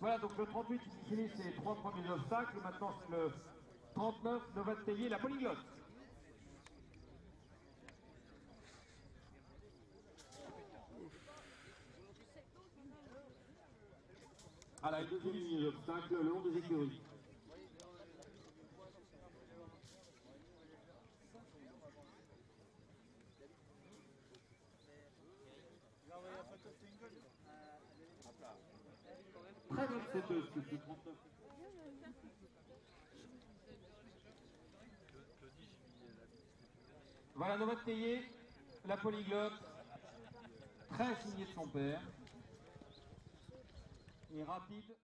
Voilà, donc le 38 qui finit ses trois premiers obstacles. Maintenant, c'est le 39, Novat Tellier, la polyglotte. À la deuxième ligne d'obstacle, le long des écuries. Très bonne sauteuse, ce 39. Voilà Novat Tellier, la polyglotte, très signée de son père. Et rapide.